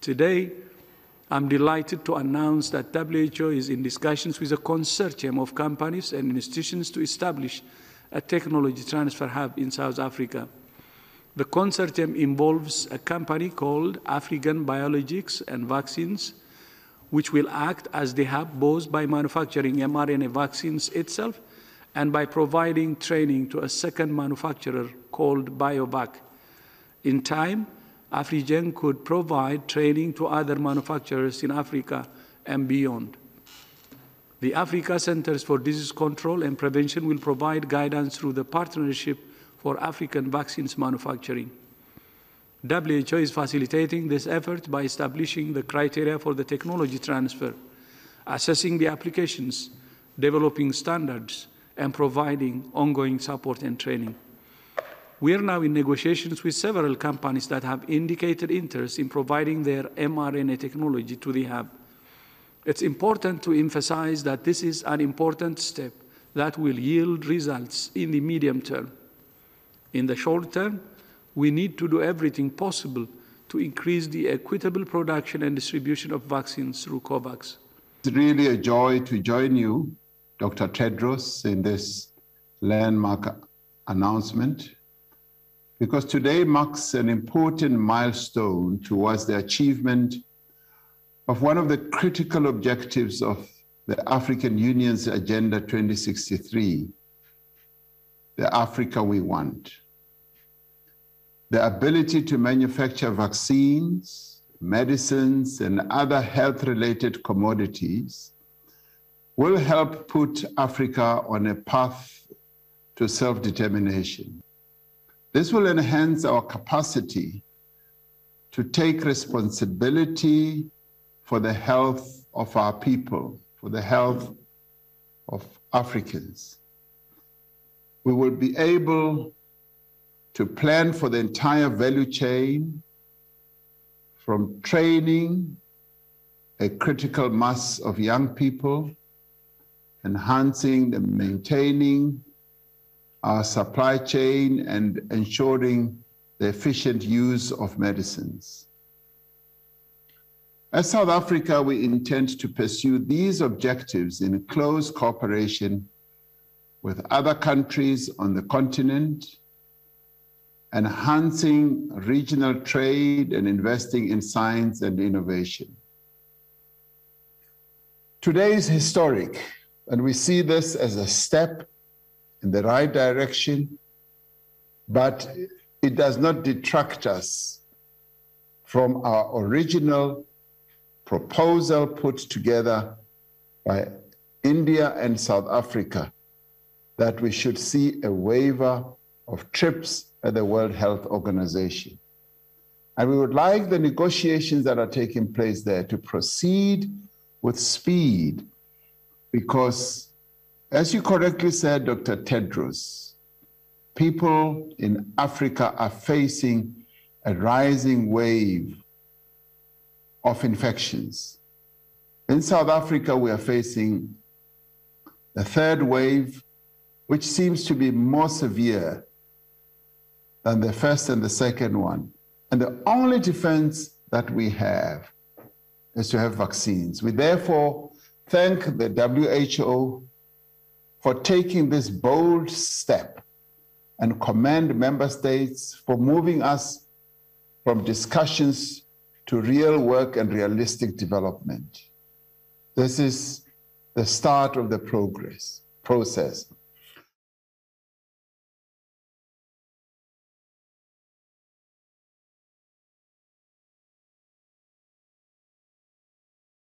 Today, I'm delighted to announce that WHO is in discussions with a consortium of companies and institutions to establish a technology transfer hub in South Africa. The consortium involves a company called Afrigen Biologics and Vaccines, which will act as the hub both by manufacturing mRNA vaccines itself and by providing training to a second manufacturer called BioVac. In time, Afrigen could provide training to other manufacturers in Africa and beyond. The Africa Centers for Disease Control and Prevention will provide guidance through the Partnership for African Vaccines Manufacturing. WHO is facilitating this effort by establishing the criteria for the technology transfer, assessing the applications, developing standards, and providing ongoing support and training. We are now in negotiations with several companies that have indicated interest in providing their mRNA technology to the hub. It's important to emphasize that this is an important step that will yield results in the medium term. In the short term, we need to do everything possible to increase the equitable production and distribution of vaccines through COVAX. It's really a joy to join you, Dr. Tedros, in this landmark announcement because today marks an important milestone towards the achievement of one of the critical objectives of the African Union's Agenda 2063, the Africa we want. The ability to manufacture vaccines, medicines, and other health-related commodities will help put Africa on a path to self-determination. This will enhance our capacity to take responsibility for the health of our people, for the health of Africans. We will be able to plan for the entire value chain from training a critical mass of young people, enhancing and maintaining our supply chain and ensuring the efficient use of medicines. As South Africa, we intend to pursue these objectives in close cooperation with other countries on the continent, enhancing regional trade and investing in science and innovation. Today is historic, and we see this as a step in the right direction, but it does not detract us from our original proposal put together by India and South Africa that we should see a waiver of TRIPS at the World Health Organization. And we would like the negotiations that are taking place there to proceed with speed because as you correctly said, Dr. Tedros, people in Africa are facing a rising wave of infections. In South Africa, we are facing the third wave, which seems to be more severe than the first and the second one. And the only defense that we have is to have vaccines. We therefore thank the WHO for taking this bold step and commend member states for moving us from discussions to real work and realistic development. This is the start of the progress process.